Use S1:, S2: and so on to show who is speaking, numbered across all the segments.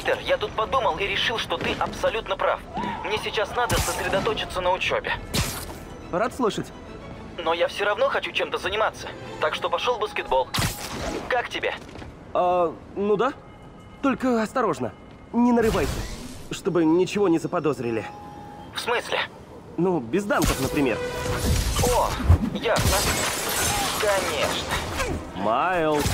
S1: Питер, я тут подумал и решил, что ты абсолютно прав. Мне сейчас надо сосредоточиться на учебе.
S2: Рад слышать.
S1: Но я все равно хочу чем-то заниматься. Так что пошел в баскетбол. Как тебе?
S2: А, ну да. Только осторожно. Не нарывайся, чтобы ничего не заподозрили.
S1: В смысле?
S2: Ну, без данков, например.
S1: О, ясно. Конечно.
S2: Майлз.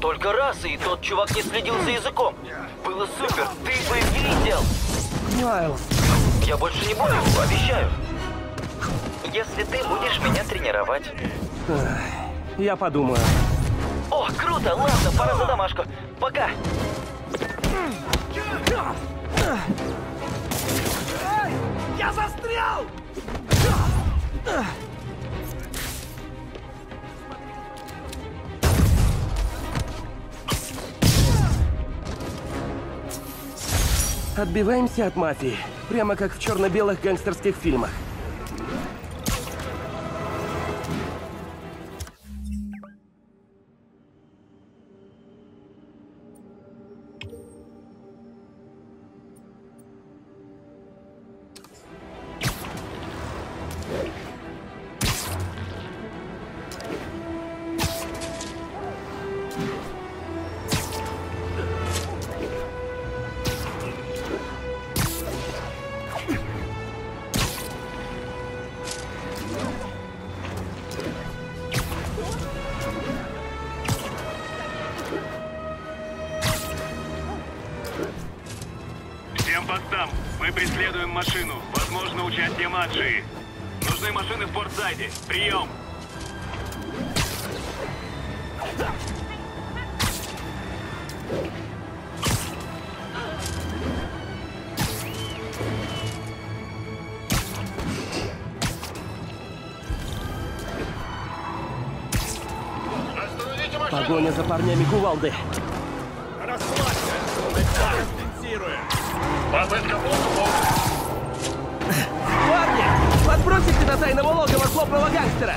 S1: Только раз, и тот чувак не следил за языком. Было супер, ты бы видел.
S2: Майлз.
S1: Я больше не буду, обещаю. Если ты будешь меня тренировать.
S2: Я подумаю.
S1: О, круто, ладно, пора за домашку. Пока.
S3: Я застрял!
S2: Отбиваемся от мафии. Прямо как в черно-белых гангстерских фильмах.
S4: Преследуем машину. Возможно, участие Маджи. Нужны машины в портсайде. Прием!
S2: Погоня за парнями кувалды.
S3: Расслабься! Мы так дистанцируем!
S4: Попытка подкупа.
S2: Парни! Подбросите до тайного логова злобного гангстера!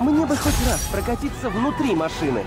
S2: Мне бы хоть раз прокатиться внутри машины.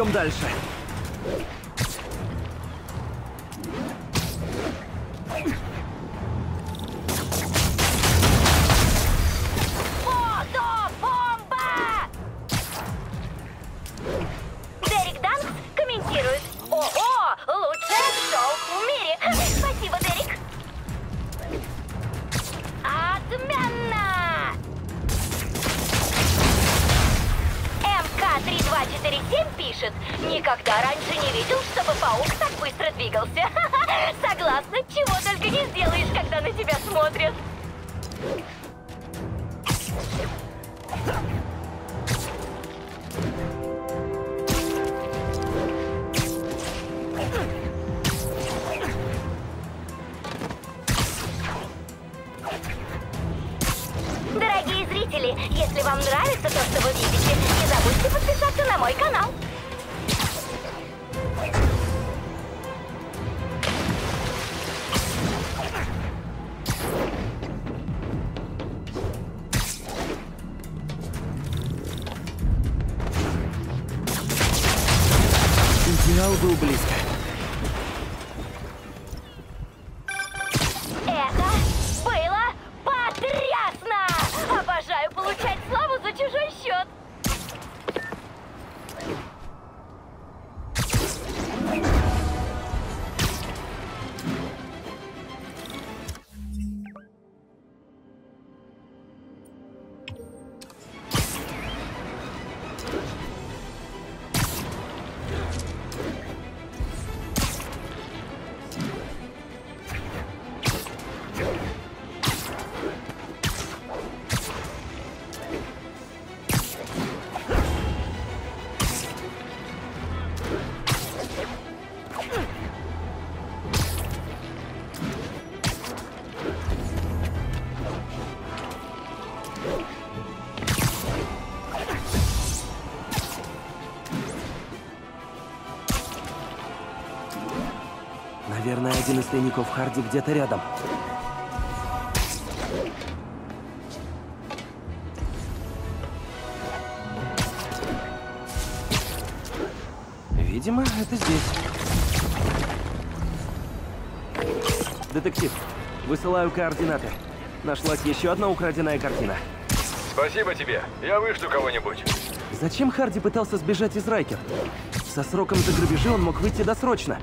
S2: Идем дальше.
S5: Паук так быстро двигался. Согласна, чего только не сделаешь, когда на тебя смотрят. Дорогие зрители, если вам нравится то, что вы видите, не забудьте подписаться на мой канал.
S2: Один из тайников Харди где-то рядом. Видимо, это здесь. Детектив, высылаю координаты. Нашлась еще одна украденная картина.
S6: Спасибо тебе. Я вышлю кого-нибудь.
S2: Зачем Харди пытался сбежать из Райкер? Со сроком за грабежи он мог выйти досрочно.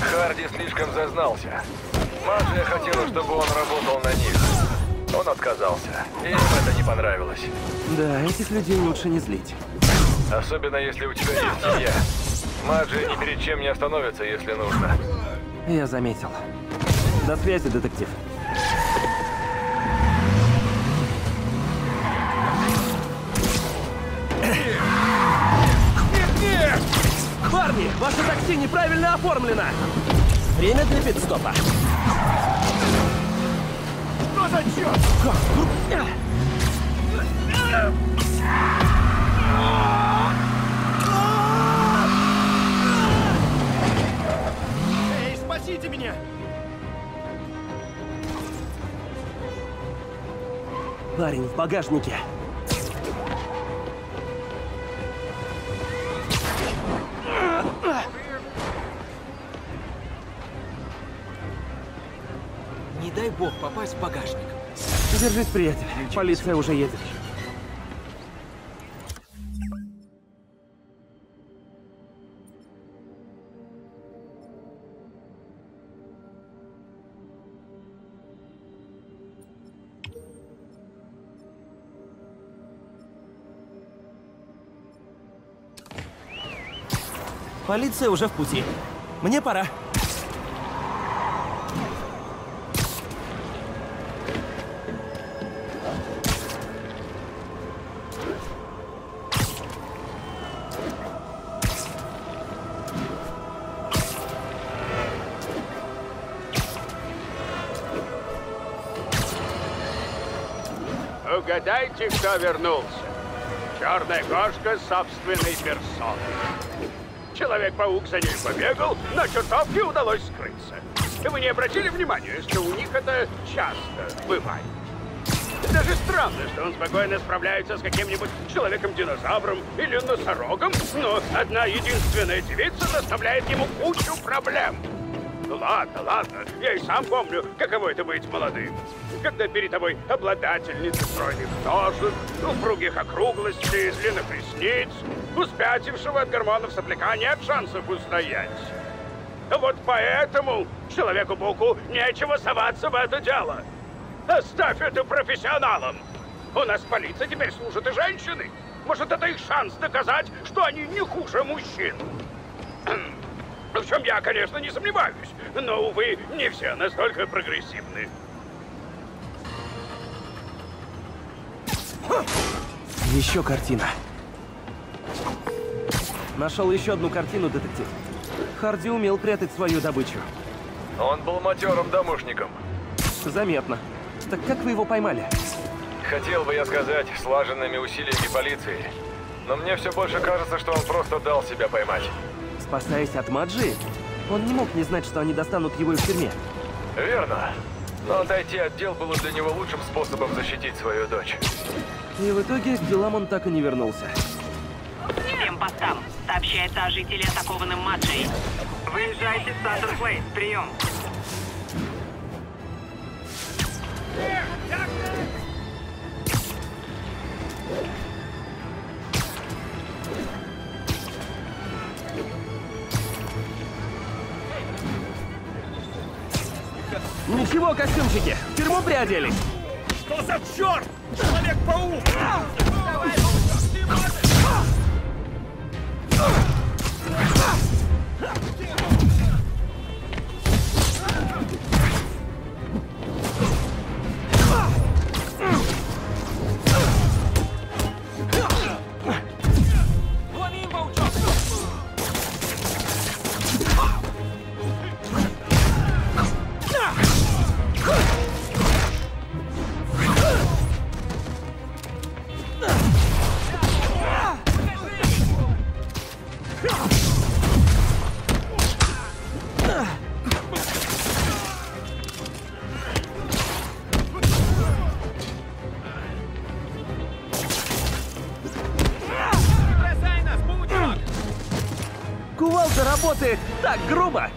S6: Харди слишком зазнался. Маджия хотела, чтобы он работал на них. Он отказался. И им это не понравилось.
S2: Да, этих людей лучше не злить.
S6: Особенно если у тебя есть семья. Маджия ни перед чем не остановится, если нужно.
S2: Я заметил. До связи, детектив. Парни, ваше такси неправильно оформлено! Время для пидстопа.
S3: Что за черт? Эй, спасите меня!
S2: Парень в багажнике.
S7: Бог попасть в багажник.
S2: Держись, приятель. Полиция уже едет.
S7: Полиция уже в пути. Мне пора.
S8: Угадайте, кто вернулся. Черная кошка собственной персоной. Человек-паук за ней побегал, но чертовке удалось скрыться. Вы не обратили внимания, что у них это часто бывает? Даже странно, что он спокойно справляется с каким-нибудь человеком-динозавром или носорогом, но одна единственная девица доставляет ему кучу проблем. Ну ладно, ладно, я и сам помню, каково это быть молодым. Когда перед тобой обладательница стройных ножек, упругих округлостей, длинных ресниц, у спятившего от гормонов сопляка нет шансов устоять. Вот поэтому Человеку-пауку нечего соваться в это дело. Оставь это профессионалам. У нас в полиции теперь служат и женщины. Может, это их шанс доказать, что они не хуже мужчин. В чем я, конечно, не сомневаюсь. Но, увы, не все настолько прогрессивны.
S2: Еще картина. Нашел еще одну картину, детектив. Харди умел прятать свою добычу.
S6: Он был матерым домушником.
S2: Заметно. Так как вы его поймали?
S6: Хотел бы я сказать, слаженными усилиями полиции. Но мне все больше кажется, что он просто дал себя поймать.
S2: Спасаясь от Маджи, он не мог не знать, что они достанут его из тюрьме.
S6: Верно. Но отойти от дел было для него лучшим способом защитить свою дочь.
S2: И в итоге к делам он так и не вернулся.
S9: Всем постам. сообщается о жителе, атакованном Маджей. Выезжайте в Саттер Плейс. Прием.
S2: Ничего, костюмчики, в тюрьму приоделись.
S3: Что за черт? Человек-паук!
S2: Так грубо.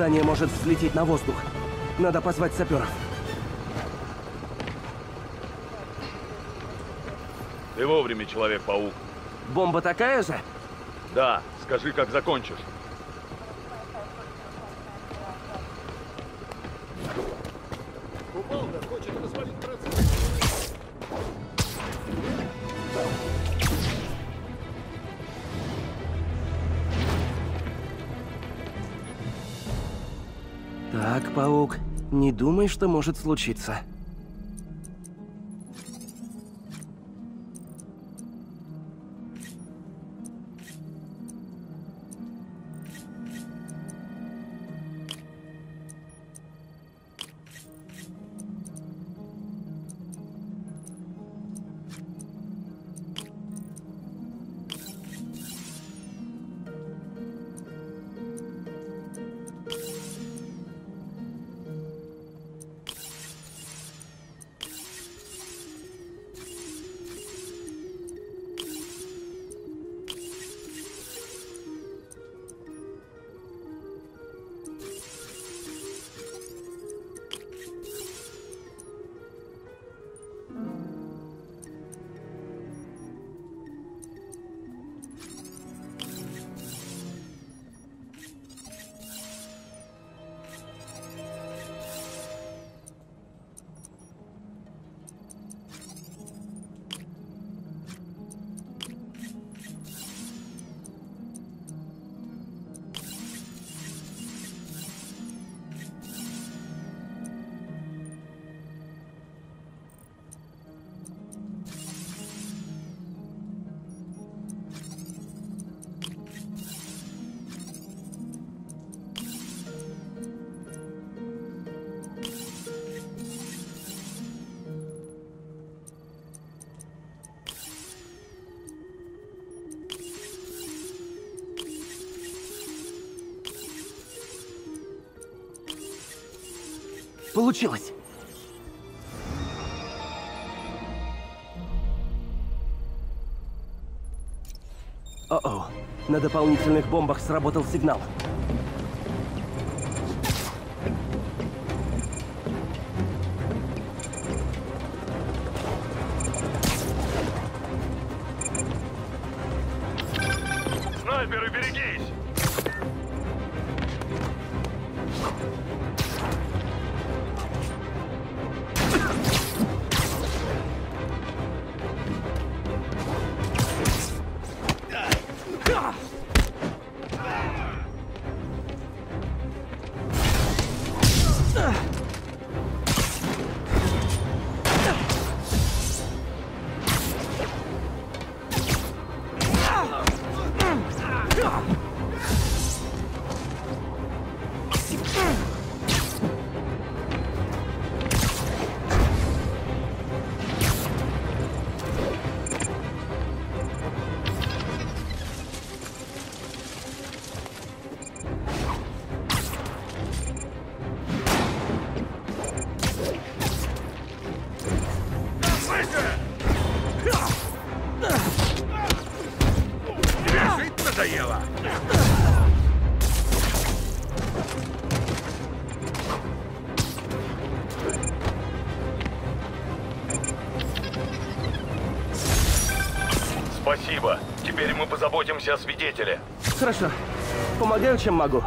S2: Здание может взлететь на воздух. Надо позвать саперов.
S3: Ты вовремя, Человек-паук.
S2: Бомба такая же?
S3: Да, скажи, как закончишь.
S2: Не думай, что может случиться. Получилось! О-о, на дополнительных бомбах сработал сигнал. Спасибо. Теперь мы позаботимся о свидетеле.
S5: Хорошо. Помогаю, чем могу.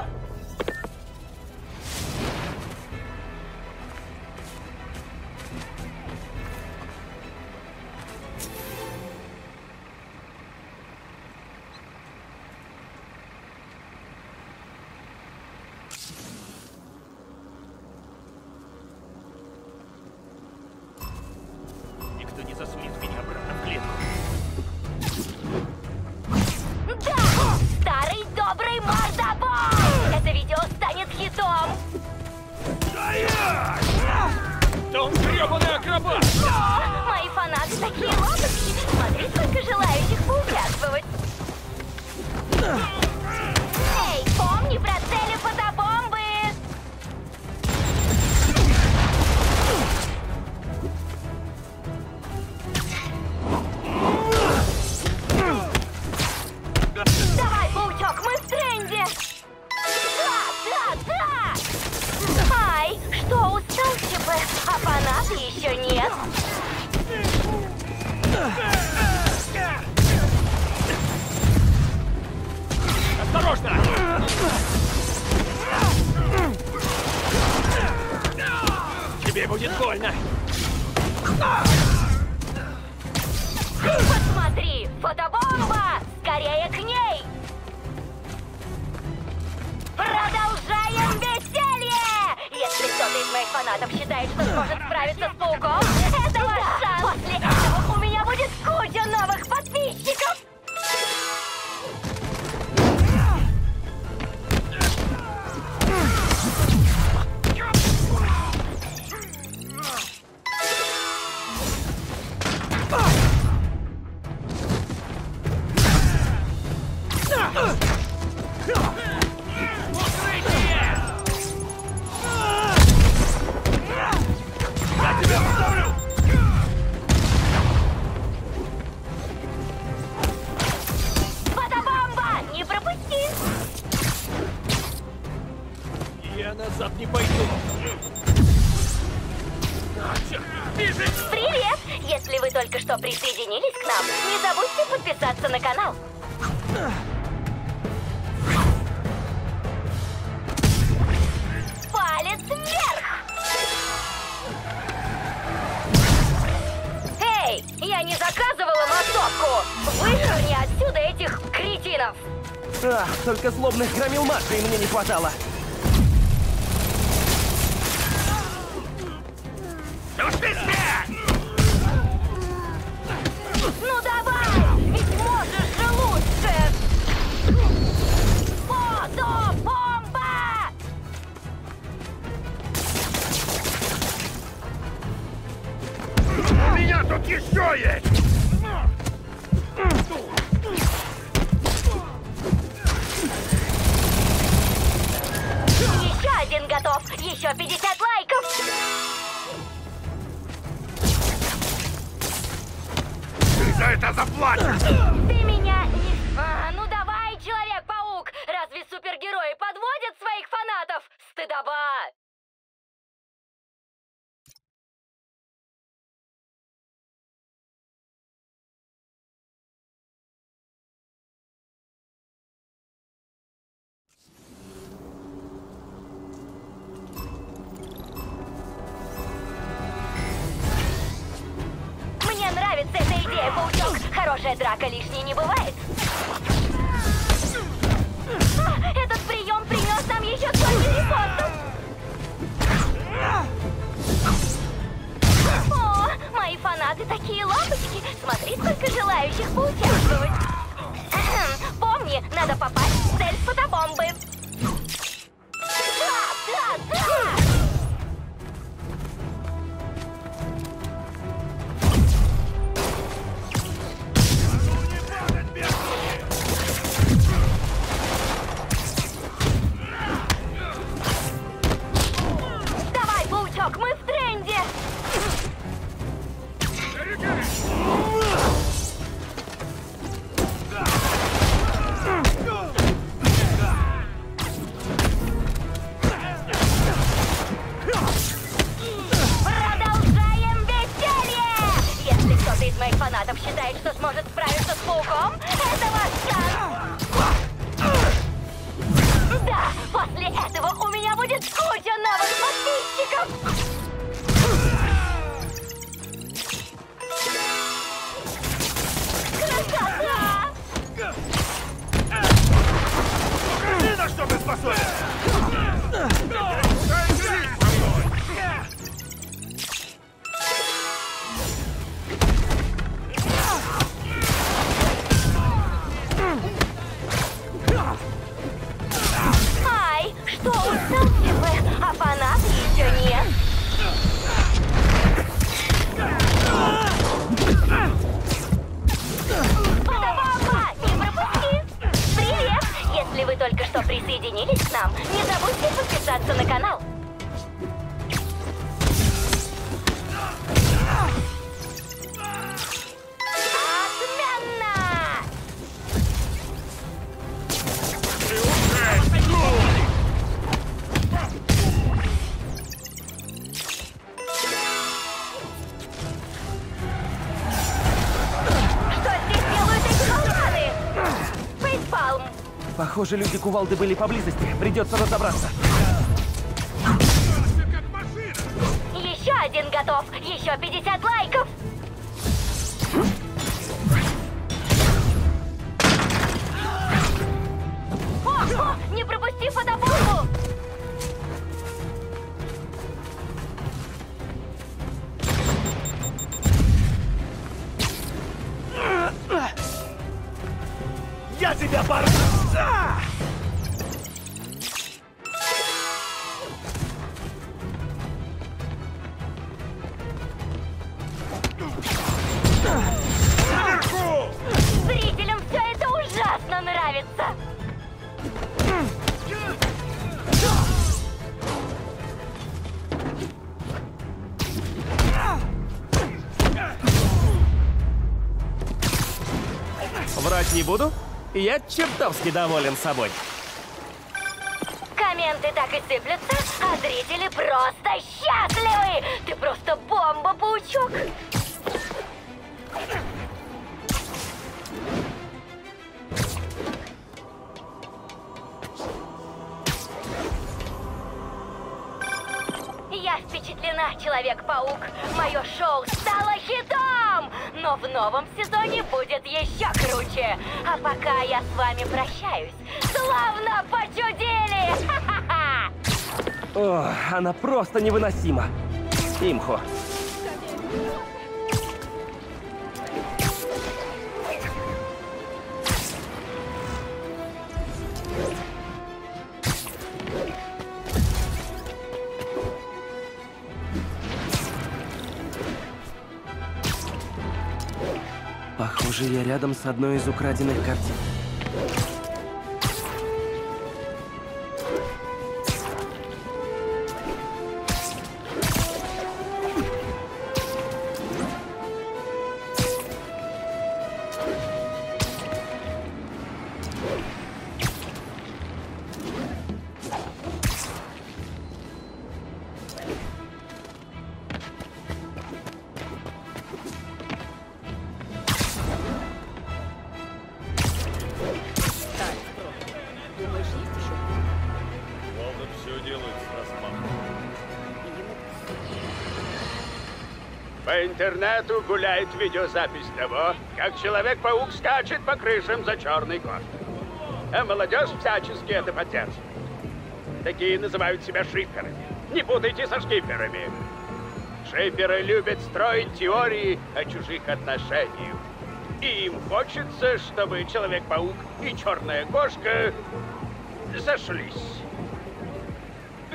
S10: Кретинов!
S5: А, только злобных громил Маши мне не хватало.
S10: Ну давай! Ведь можешь же лучше! Фото-бомба!
S3: У меня тут еще есть!
S10: Один готов! Еще 50 лайков!
S3: Ты за это заплатишь!
S10: Ты меня не... А, ну давай, Человек-паук! Разве супергерои подводят своих фанатов? Стыдоба! Хорошая драка лишней не бывает. Этот прием принес нам еще столько репостов. О, мои фанаты такие лапочки. Смотри, сколько желающих поучаствовать. Помни, надо попасть в цель фотобомбы.
S2: Похоже, люди кувалды были поблизости. Придется разобраться.
S5: Еще один готов! Еще 50 лайков! О, о, не пропусти фотобомбу!
S7: Я
S2: чертовски доволен собой.
S5: Комменты так и сыплются, а зрители просто счастливы! Ты просто бомба, паучок! Я впечатлена, Человек-паук. Мое шоу стало хитом! Но в новом сезоне будет еще круче. А пока я с вами прощаюсь. Славно почудили! Ха-ха-ха!
S2: О, она просто невыносима. Имхо. Я рядом с одной из украденных картин.
S3: Ладно,
S8: Интернету гуляет видеозапись того, как Человек-паук скачет по крышам за черной кошкой. А молодежь всячески это поддерживает. Такие называют себя шиперами. Не путайте со шкиперами. Шиперы любят строить теории о чужих отношениях. И им хочется, чтобы Человек-паук и Черная кошка зашлись.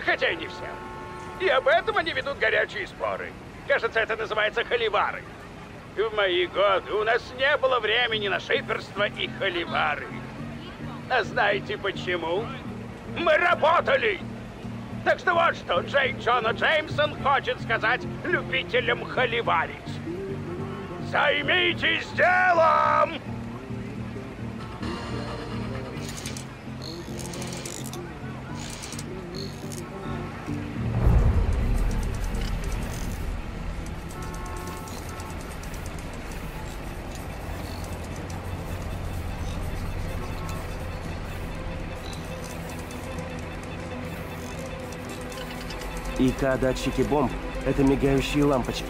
S8: Хотя и не все. И об этом они ведут горячие споры. Кажется, это называется холивары. В мои годы у нас не было времени на шиперство и холивары. А знаете почему? Мы работали! Так что вот что Джей Джона Джеймсон хочет сказать любителям холиварить. Займитесь делом!
S2: наверняка датчики бомб — это мигающие лампочки.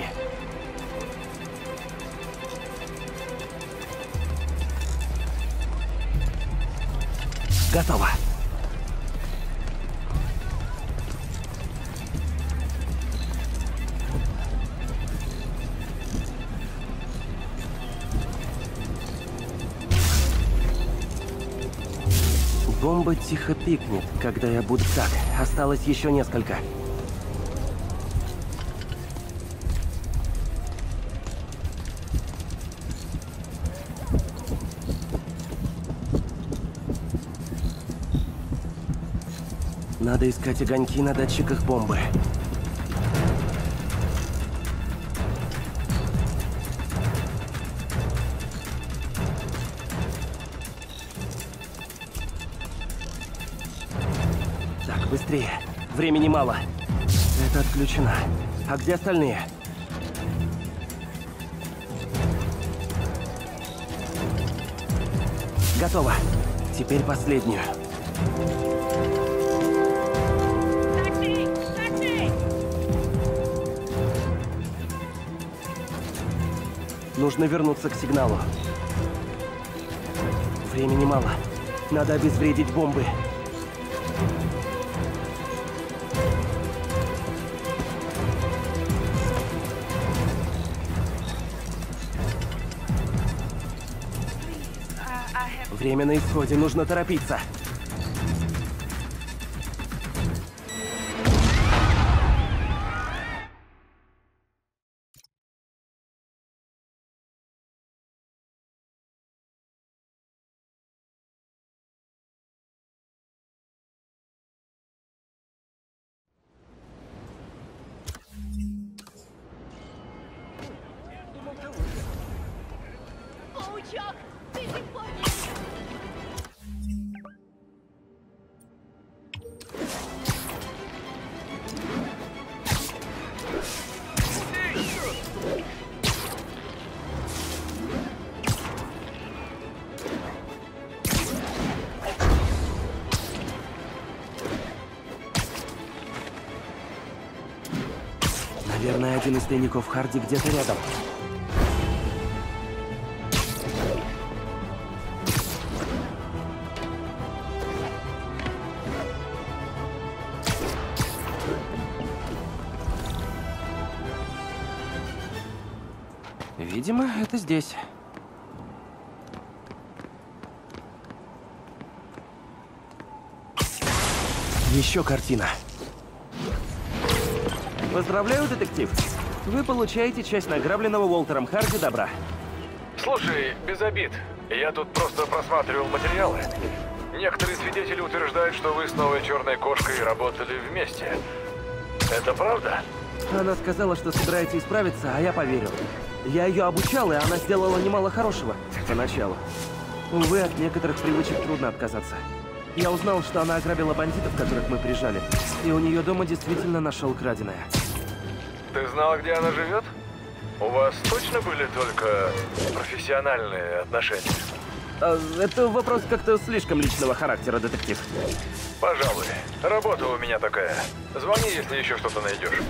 S2: Готово. Бомба тихо пикнет, когда я буду... Так, осталось еще несколько. Надо искать огоньки на датчиках бомбы. Так, быстрее. Времени мало. Это отключено. А где остальные? Готово. Теперь последнюю. Нужно вернуться к сигналу. Времени мало. Надо обезвредить бомбы. Время на исходе, нужно торопиться. Один из тайников Харди где-то рядом. Видимо, это здесь. Еще картина. Поздравляю, детектив. Вы получаете часть награбленного Уолтером Харди добра.
S6: Слушай, без обид. Я тут просто просматривал материалы. Некоторые свидетели утверждают, что вы с новой черной кошкой работали вместе. Это правда?
S2: Она сказала, что собираете исправиться, а я поверил. Я ее обучал, и она сделала немало хорошего. Поначалу. Увы, от некоторых привычек трудно отказаться. Я узнал, что она ограбила бандитов, которых мы прижали. И у нее дома действительно нашел краденое.
S6: Ты знал, где она живет? У вас точно были только профессиональные отношения?
S2: А, это вопрос как-то слишком личного характера, детектив.
S6: Пожалуй. Работа у меня такая. Звони, если еще что-то найдешь.